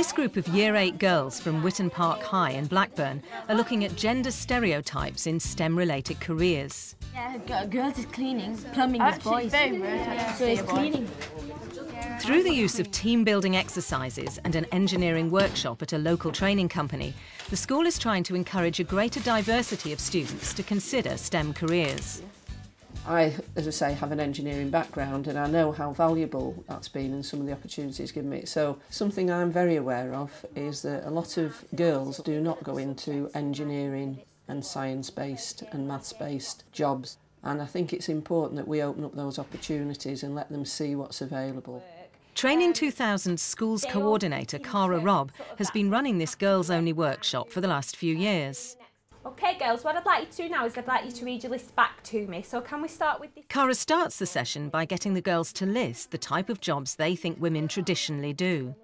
This group of Year 8 girls from Witton Park High in Blackburn are looking at gender stereotypes in STEM-related careers. Yeah, girls is cleaning, plumbing is boys. So it's cleaning. Through the use of team building exercises and an engineering workshop at a local training company, the school is trying to encourage a greater diversity of students to consider STEM careers. I, as I say, have an engineering background and I know how valuable that's been and some of the opportunities given me. So something I'm very aware of is that a lot of girls do not go into engineering and science-based and maths-based jobs. And I think it's important that we open up those opportunities and let them see what's available. Training 2000 Schools Coordinator Cara Robb has been running this girls only workshop for the last few years. Okay girls, what I'd like you to do now is I'd like you to read your list back to me. So can we start with this? Cara starts the session by getting the girls to list the type of jobs they think women traditionally do.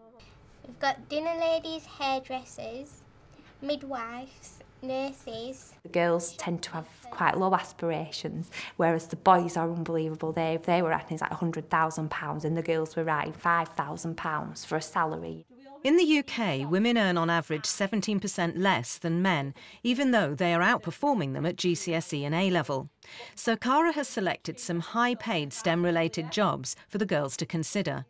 We've got dinner ladies, hairdressers, midwives, nurses. The girls tend to have quite low aspirations, whereas the boys are unbelievable. They, they were at things like £100,000 and the girls were writing £5,000 for a salary. In the UK, women earn on average 17% less than men, even though they are outperforming them at GCSE and A level. So Cara has selected some high paid STEM related jobs for the girls to consider.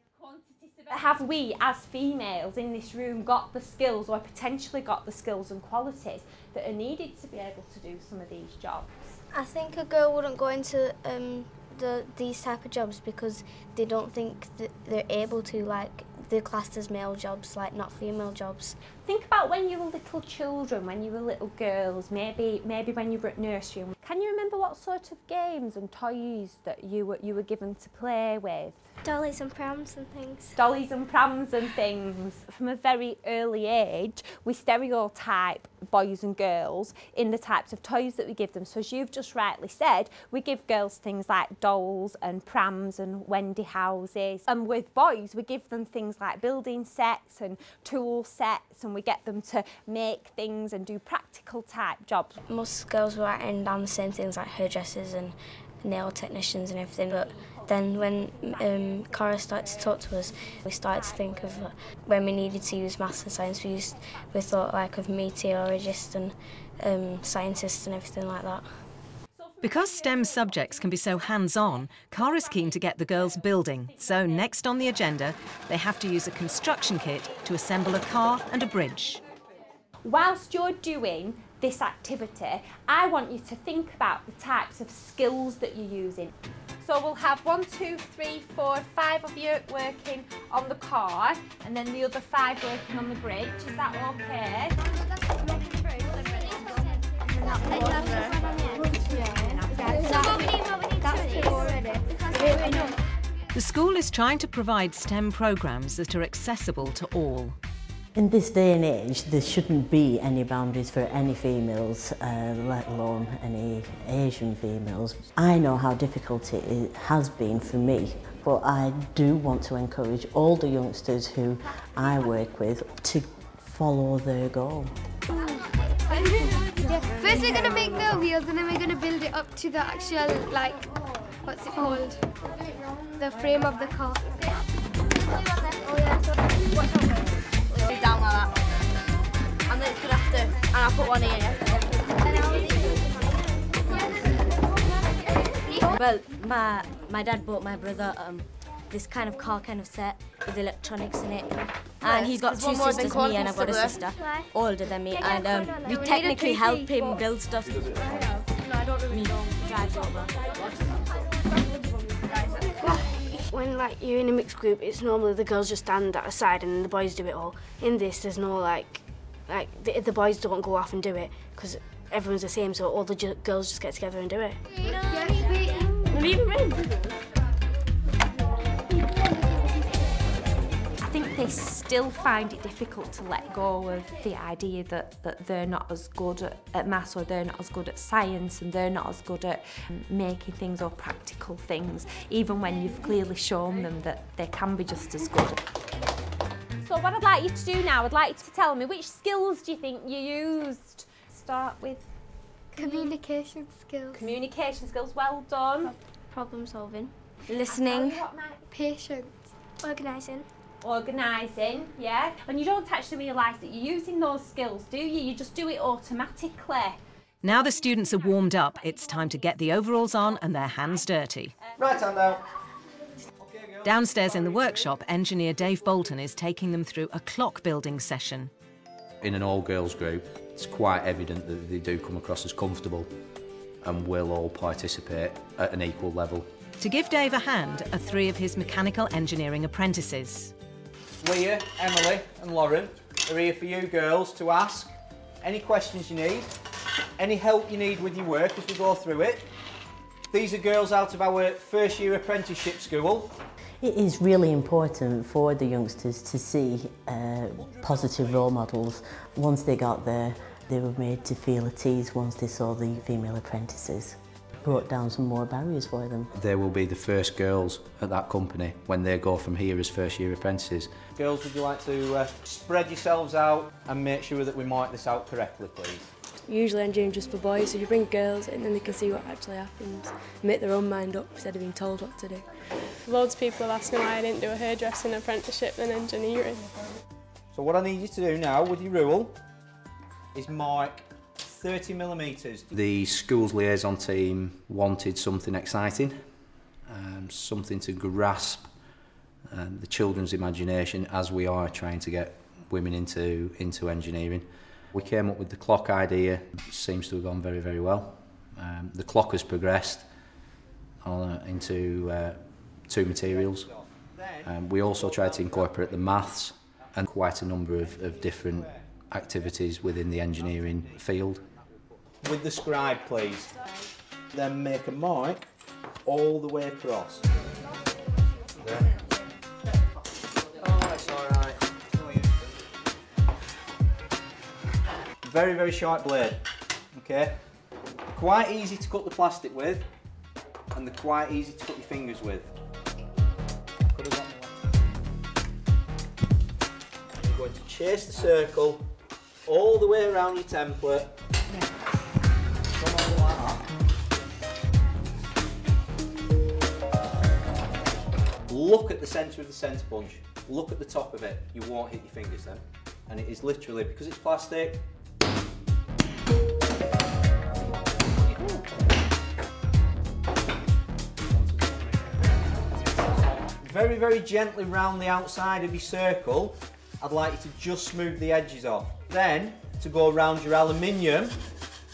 Have we, as females in this room, got the skills or potentially got the skills and qualities that are needed to be able to do some of these jobs? I think a girl wouldn't go into um, the, these type of jobs because they don't think that they're able to, like, they're classed as male jobs, like not female jobs. Think about when you were little children, when you were little girls, maybe maybe when you were at nursery. Can you remember what sort of games and toys that you were you were given to play with? Dollies and prams and things. Dollies and prams and things. From a very early age, we stereotype boys and girls in the types of toys that we give them. So as you've just rightly said, we give girls things like dolls and prams and Wendy houses. And with boys, we give them things like building sets and tool sets and we get them to make things and do practical type jobs. Most girls were writing down the same things like hairdressers and nail technicians and everything, but then when um, Cara started to talk to us, we started to think of when we needed to use maths and science, we, used, we thought like of meteorologists and um, scientists and everything like that. Because STEM subjects can be so hands-on, Cara's keen to get the girls building. So next on the agenda, they have to use a construction kit to assemble a car and a bridge. Whilst you're doing this activity, I want you to think about the types of skills that you're using. So we'll have one, two, three, four, five of you working on the car and then the other five working on the bridge. Is that okay? The school is trying to provide STEM programmes that are accessible to all. In this day and age, there shouldn't be any boundaries for any females, uh, let alone any Asian females. I know how difficult it has been for me, but I do want to encourage all the youngsters who I work with to follow their goal. First we're going to make the wheels and then we're going to build it up to the actual, like, what's it called? The frame of the car. And then it's gonna have to, and I'll put one here. Well, my my dad bought my brother um this kind of car kind of set with electronics in it. And he's got two sisters, me and I've got a sister, Why? older than me, and um, we technically help him build stuff. No, I don't really Me know. drives over. When like you're in a mixed group, it's normally the girls just stand at a side and the boys do it all. In this, there's no like, like the, the boys don't go off and do it because everyone's the same. So all the ju- girls just get together and do it. Leave him in. They still find it difficult to let go of the idea that, that they're not as good at, at maths or they're not as good at science and they're not as good at um, making things or practical things, even when you've clearly shown them that they can be just as good. So what I'd like you to do now, I'd like you to tell me which skills do you think you used? Start with Communication skills. communication skills, well done. Problem solving. Listening, Patience. Organising. Organising, yeah? And you don't actually realise that you're using those skills, do you? You just do it automatically. Now the students are warmed up, it's time to get the overalls on and their hands dirty. Right hand out. Downstairs in the workshop, engineer Dave Bolton is taking them through a clock building session. In an all-girls group, it's quite evident that they do come across as comfortable and will all participate at an equal level. To give Dave a hand are three of his mechanical engineering apprentices. Leah, Emily and Lauren are here for you girls to ask any questions you need, any help you need with your work as we go through it. These are girls out of our first year apprenticeship school. It is really important for the youngsters to see uh, positive role models. Once they got there, they were made to feel at ease once they saw the female apprentices. Brought down some more barriers for them. They will be the first girls at that company when they go from here as first year apprentices. Girls, would you like to uh, spread yourselves out and make sure that we mark this out correctly, please? Usually engineering just for boys, so you bring girls in and they can see what actually happens, make their own mind up instead of being told what to do. Loads of people ask me why I didn't do a hairdressing apprenticeship in engineering. So what I need you to do now with your rule is mark 30 millimetres. The school's liaison team wanted something exciting, um, something to grasp um, the children's imagination as we are trying to get women into, into engineering. We came up with the clock idea, seems to have gone very, very well. Um, the clock has progressed on, uh, into uh, two materials. Um, we also tried to incorporate the maths and quite a number of, of different activities within the engineering field. With the scribe, please. Then make a mark all the way across. Very, very sharp blade. Okay. Quite easy to cut the plastic with, and they're quite easy to cut your fingers with. You're going to chase the circle all the way around your template. Look at the centre of the centre punch. Look at the top of it. You won't hit your fingers then. And it is literally, because it's plastic, very, very gently round the outside of your circle, I'd like you to just smooth the edges off. Then, to go around your aluminium,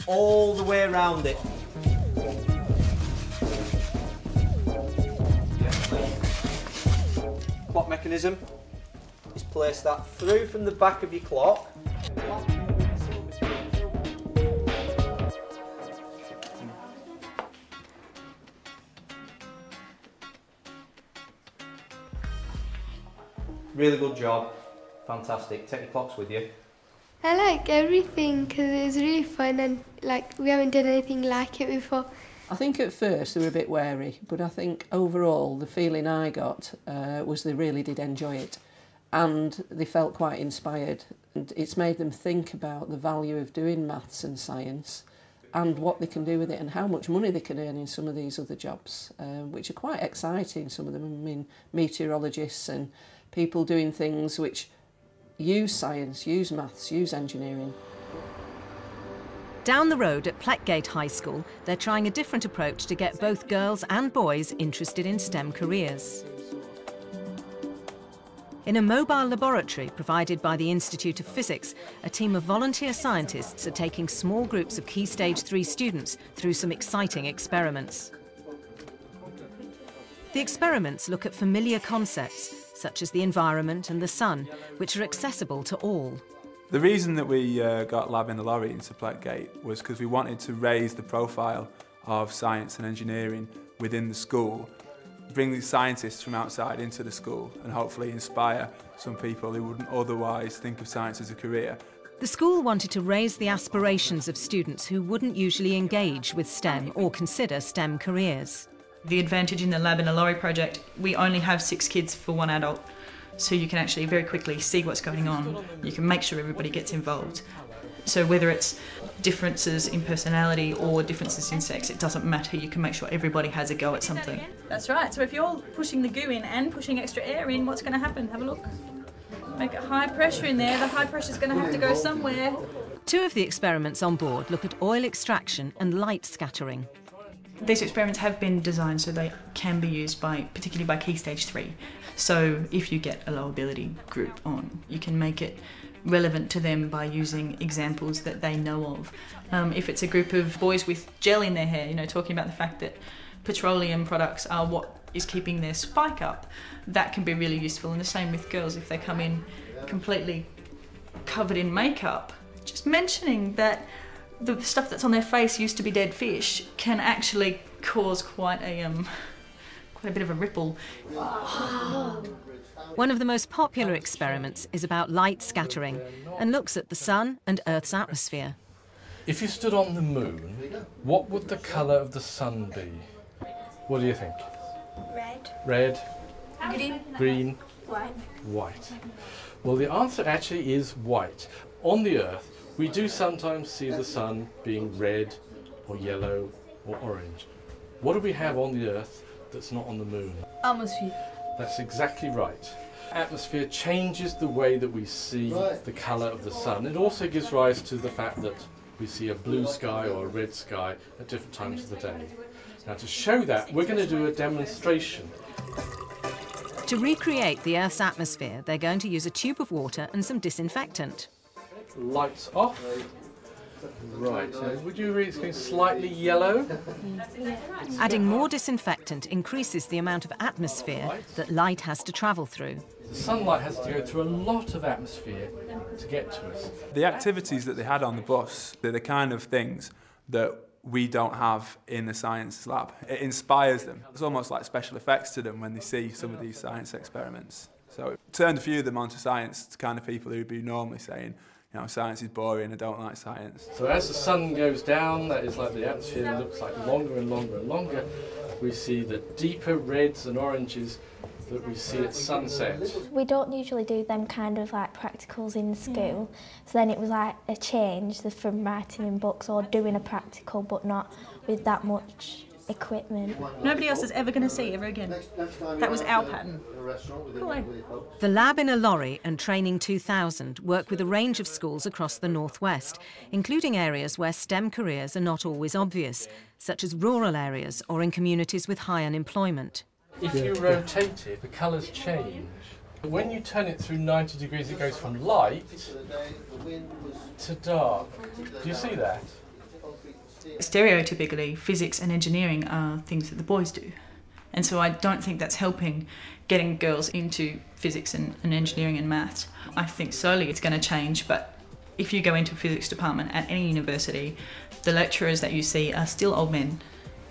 all the way around it. Clock mechanism is place that through from the back of your clock. Really good job. Fantastic. Take your clocks with you. I like everything because it was really fun and like we haven't done anything like it before. I think at first they were a bit wary, but I think overall the feeling I got uh, was they really did enjoy it and they felt quite inspired. And it's made them think about the value of doing maths and science and what they can do with it and how much money they can earn in some of these other jobs, uh, which are quite exciting. Some of them, I mean, meteorologists and people doing things which use science, use maths, use engineering. Down the road at Pleckgate High School, they're trying a different approach to get both girls and boys interested in STEM careers. In a mobile laboratory provided by the Institute of Physics, a team of volunteer scientists are taking small groups of Key Stage 3 students through some exciting experiments. The experiments look at familiar concepts, such as the environment and the sun, which are accessible to all. The reason that we uh, got Lab in the Lorry into Pleckgate was because we wanted to raise the profile of science and engineering within the school, bring these scientists from outside into the school and hopefully inspire some people who wouldn't otherwise think of science as a career. The school wanted to raise the aspirations of students who wouldn't usually engage with STEM or consider STEM careers. The advantage in the Lab in a Lorry project, we only have six kids for one adult. So you can actually very quickly see what's going on. You can make sure everybody gets involved. So whether it's differences in personality or differences in sex, it doesn't matter. You can make sure everybody has a go at something. That's right. So if you're pushing the goo in and pushing extra air in, what's going to happen? Have a look. Make it high pressure in there. The high pressure is going to have to go somewhere. Two of the experiments on board look at oil extraction and light scattering. These experiments have been designed so they can be used by, particularly by Key Stage 3. So if you get a low ability group on, you can make it relevant to them by using examples that they know of. Um, if it's a group of boys with gel in their hair, you know, talking about the fact that petroleum products are what is keeping their spike up, that can be really useful. And the same with girls if they come in completely covered in makeup. Just mentioning that the stuff that's on their face used to be dead fish can actually cause quite a um, quite a bit of a ripple. One of the most popular experiments is about light scattering and looks at the sun and Earth's atmosphere. If you stood on the moon, what would the colour of the sun be? What do you think? Red. Red, Green. green, White. white. Well, the answer actually is white. On the Earth, we do sometimes see the sun being red or yellow or orange. What do we have on the Earth that's not on the moon? Atmosphere. That's exactly right. Atmosphere changes the way that we see the colour of the sun. It also gives rise to the fact that we see a blue sky or a red sky at different times of the day. Now to show that, we're going to do a demonstration. To recreate the Earth's atmosphere, they're going to use a tube of water and some disinfectant. Lights off. Right, so would you agree it's going slightly yellow? Adding more disinfectant increases the amount of atmosphere that light has to travel through. The sunlight has to go through a lot of atmosphere to get to us. The activities that they had on the bus, they're the kind of things that we don't have in the science lab. It inspires them. It's almost like special effects to them when they see some of these science experiments. So it turned a few of them onto science, kind of people who'd be normally saying, you know, science is boring, I don't like science. So as the sun goes down, that is like the atmosphere looks like longer and longer and longer. We see the deeper reds and oranges that we see at sunset. We don't usually do them kind of like practicals in school, mm. so then it was like a change from writing in books or doing a practical but not with that much equipment. Nobody else is ever going to see ever again. That was our pattern. Cool. The lab in a lorry and Training 2000 work with a range of schools across the northwest, including areas where STEM careers are not always obvious, such as rural areas or in communities with high unemployment. If you rotate it, the colours change. When you turn it through 90 degrees, it goes from light to dark. Do you see that? Stereotypically, physics and engineering are things that the boys do. And so I don't think that's helping getting girls into physics and, and engineering and maths. I think slowly it's going to change, but if you go into a physics department at any university, the lecturers that you see are still old men.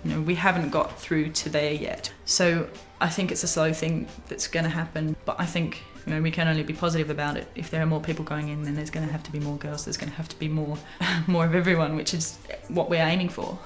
You know, we haven't got through to there yet. So I think it's a slow thing that's going to happen, but I think you know, we can only be positive about it. If there are more people going in, then there's going to have to be more girls. There's going to have to be more, more of everyone, which is what we're aiming for.